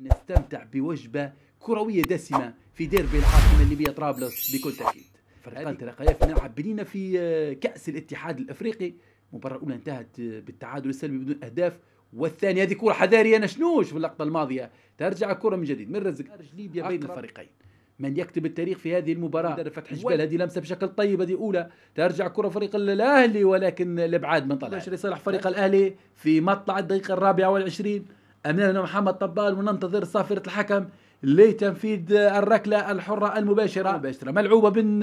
لنستمتع بوجبة كروية دسمة في ديربي العاصمة الليبية طرابلس بكل تأكيد. فريقان تلقيا نلعب بنينا في كأس الاتحاد الأفريقي. المباراة الأولى انتهت آه، بالتعادل السلبي بدون أهداف. والثانية هذه كرة حذارية نشنوش في اللقطة الماضية. ترجع الكرة من جديد من رزق. خارج ليبيا بين الفريقين. من يكتب التاريخ في هذه المباراة. فتح جبال هذه لمسة بشكل طيب هذه أولى. ترجع كرة فريق الأهلي ولكن الإبعاد من طلع لصالح فريق. الأهلي في مطلع الدقيقة الرابعة والعشرين. أمامنا محمد طبال وننتظر صافرة الحكم لتنفيذ الركلة الحرة المباشرة. مباشرة ملعوبة بن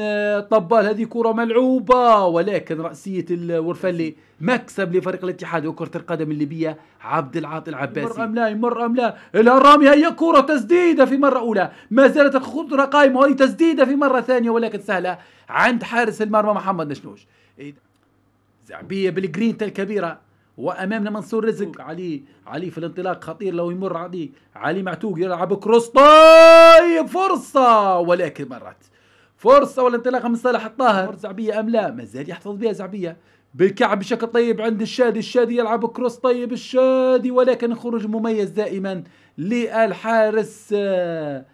طبال. هذه كرة ملعوبة ولكن رأسية الورفلي مكسب لفريق الاتحاد وكرة القدم الليبية عبد العاطي العباسي. مر أم لا مر أم لا. الهرامي هي كرة تسديدة في مرة أولى. ما زالت الخطرة قائمة وهي تسديدة في مرة ثانية ولكن سهلة عند حارس المرمى محمد نشنوش. زعبية بالجرينتا الكبيرة. وأمامنا منصور رزق. علي علي في الانطلاق خطير لو يمر علي علي معتوق يلعب cross طيب فرصة ولكن مرت. فرصة والانطلاق من صالح الطاهر. زعبية أم لا؟ ما زال يحتفظ بها زعبية. بالكعب بشكل طيب عند الشادي. الشادي يلعب cross طيب. الشادي ولكن خروج مميز دائما للحارس آه،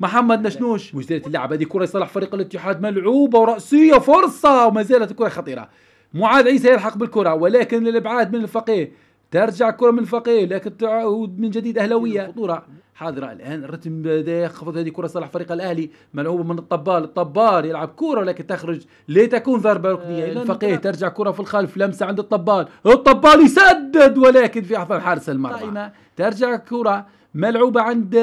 محمد نشنوش. مجدلة اللعب. هذه كرة لصالح فريق الاتحاد ملعوبة ورأسية. فرصة وما زالت الكرة خطيرة. معاذ عيسى يلحق بالكرة ولكن للإبعاد من الفقيه. ترجع الكرة من الفقيه لكن تعود من جديد أهلوية خطورة. حاضرة الآن الرتم يخفض هذه كرة صالح فريق الأهلي. ملعوبة من الطبال الطبال يلعب كرة لكن تخرج لتكون ضربة ركنية. آه الفقيه ترجع كرة في الخلف لمسة عند الطبال. الطبال يسدد ولكن في أحضان حارس المرمى. ترجع كرة ملعوبة عند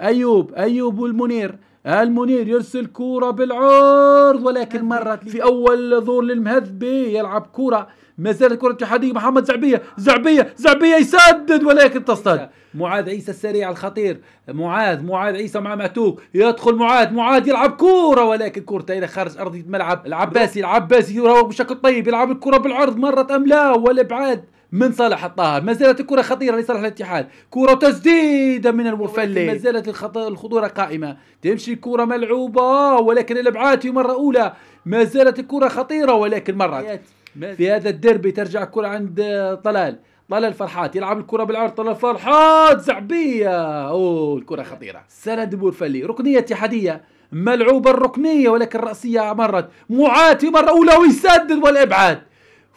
أيوب أيوب والمنير المنير يرسل كورة بالعرض ولكن مرت في أول ظهور للمهذبي يلعب كورة. ما زالت كرة اتحادية محمد زعبية. زعبية زعبية يسدد ولكن تصطد معاذ عيسى السريع الخطير. معاذ معاذ عيسى مع معتوق يدخل معاذ معاذ يلعب كورة ولكن كورته إلى خارج أرضية الملعب. العباسي العباسي يراوغ بشكل طيب يلعب الكرة بالعرض مرت أم لا؟ والإبعاد من صالح الطاهر ما زالت الكرة خطيرة لصالح الاتحاد. كرة تسديدة من المرفلي ما زالت الخطورة قائمة. تمشي الكرة ملعوبة ولكن الأبعاد في مرة أولى. ما زالت الكرة خطيرة ولكن مرت. في هذا الديربي ترجع الكرة عند طلال. طلال فرحات يلعب الكرة بالعرض. طلال فرحات زعبية. أوه الكرة خطيرة. سند بورفلي ركنية اتحادية. ملعوبة الركنية ولكن الرأسية مرت. معاتي مرة أولى ويسدد والإبعاد.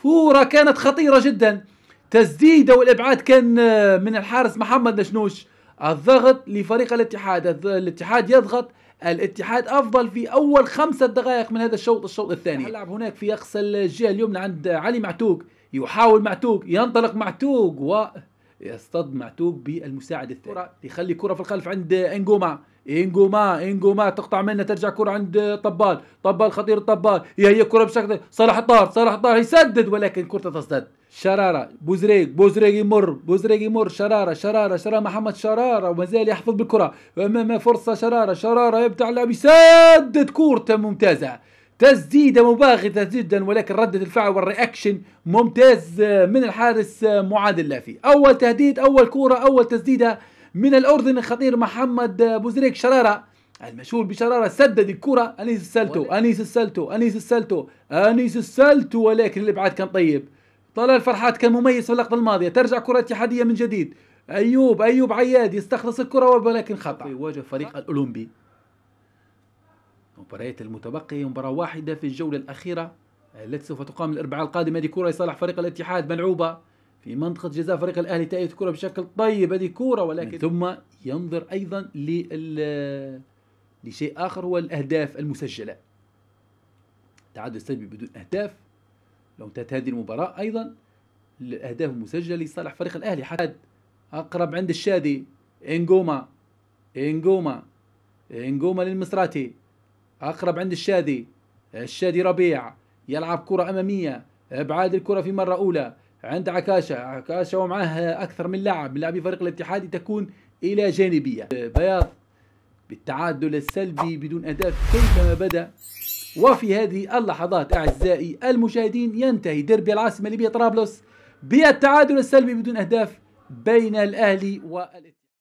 فورة كانت خطيرة جدا. تسديده والابعاد كان آه، من الحارس محمد نشنوش. الضغط لفريق الاتحاد الاتحاد يضغط. الاتحاد أفضل في أول خمسة دقائق من هذا الشوط الشوط الثاني. لعب هناك في أقصى الجهة اليمنى عند علي معتوق. يحاول معتوق ينطلق معتوق و يصطد معتوق بالمساعد الثاني. يخلي كرة في الخلف عند انجوما انجوما انجوما تقطع منه ترجع كرة عند طبال. طبال خطير طبال هي كرة بشكل صلاح الطاهر صلاح الطاهر يسدد ولكن كرة تصدد. شرارة. بوزريق بوزريق يمر. بوزريق يمر. شرارة. شرارة. شرارة. محمد شرارة. وما زال يحفظ بالكرة. أمامه فرصة شرارة. شرارة يبدع اللاعب يسدد كورته ممتازة. تسديدة مباغتة جدا ولكن ردة الفعل وال reaction ممتاز من الحارس معاد اللافي. أول تهديد أول كورة أول تسديدة من الأردن الخطير محمد بوزريك شرارة. المشهور بشرارة. سدد الكرة. أنيس السلتو. أنيس السلتو. أنيس السلتو. أنيس السلتو. ولكن الإبعاد كان طيب. طلال فرحات كان مميز في اللقطة الماضية. ترجع كرة اتحادية من جديد. أيوب أيوب عياد يستخلص الكرة ولكن خطأ. يواجه فريق الأولمبي. مباريات المتبقية مباراة واحدة في الجولة الأخيرة. التي سوف تقام الأربعاء القادم. هذه كرة لصالح فريق الاتحاد ملعوبة في منطقة جزاء فريق الأهلي. تأتي الكرة بشكل طيب. هذه كرة ولكن ثم ينظر أيضا لل لشيء آخر هو الأهداف المسجلة. تعادل سلبي بدون أهداف. لو انتهت هذه المباراة أيضا الأهداف المسجلة لصالح فريق الأهلي. حتى أقرب عند الشادي إنجوما إنجوما إنجوما للمصراتي أقرب عند الشادي الشادي ربيع يلعب كرة أمامية إبعاد الكرة في مرة أولى. عند عكاشة عكاشة ومعه أكثر من لاعب من لاعبي فريق الاتحاد تكون إلى جانبية. بياض بالتعادل السلبي بدون أهداف كيفما بدأ وفي هذه اللحظات أعزائي المشاهدين ينتهي ديربي العاصمة الليبية طرابلس بالتعادل السلبي بدون أهداف بين الأهلي والإتحاد.